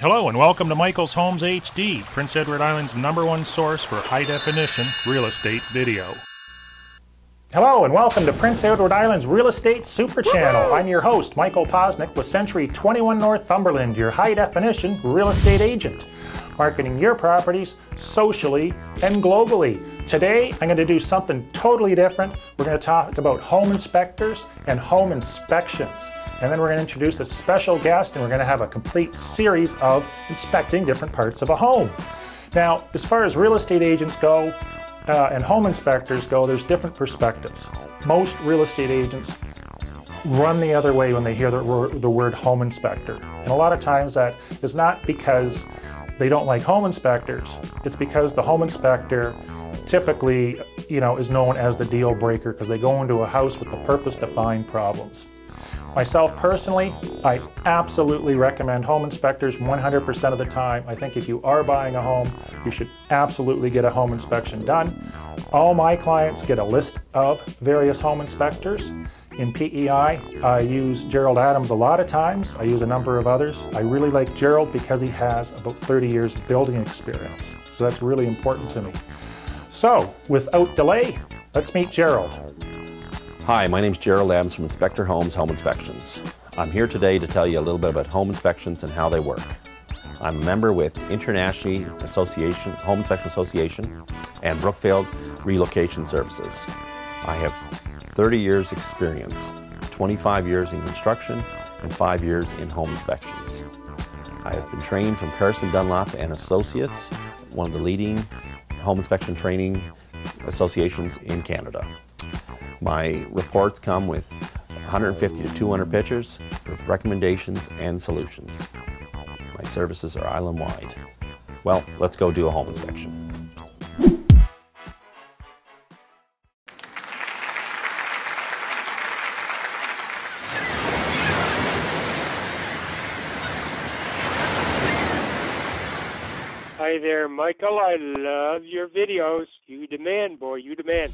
Hello and welcome to Michael's Homes HD, Prince Edward Island's number one source for high definition real estate video. Hello and welcome to Prince Edward Island's Real Estate Super Channel. I'm your host, Michael Poczynek with Century 21 Northumberland, your high definition real estate agent, marketing your properties socially and globally. Today, I'm going to do something totally different. We're going to talk about home inspectors and home inspections. And then we're going to introduce a special guest and we're going to have a complete series of inspecting different parts of a home. Now, as far as real estate agents go, uh, and home inspectors go, there's different perspectives. Most real estate agents run the other way when they hear the, word, the word home inspector. And a lot of times that is not because they don't like home inspectors, it's because the home inspector typically, you know, is known as the deal breaker because they go into a house with the purpose to find problems. Myself personally, I absolutely recommend home inspectors 100% of the time. I think if you are buying a home, you should absolutely get a home inspection done. All my clients get a list of various home inspectors. In PEI, I use Gerald Adams a lot of times. I use a number of others. I really like Gerald because he has about 30 years of building experience. So that's really important to me. So, without delay, let's meet Gerald. Hi, my name is Gerald Adams from Inspector Homes Home Inspections. I'm here today to tell you a little bit about home inspections and how they work. I'm a member with International Association, Home Inspection Association and Brookfield Relocation Services. I have 30 years experience, 25 years in construction and 5 years in home inspections. I have been trained from Carson Dunlop and Associates, one of the leading home inspection training associations in Canada. My reports come with 150 to 200 pictures with recommendations and solutions. My services are island-wide. Well, let's go do a home inspection. Hi there, Michael. I love your videos. You demand, boy, you demand.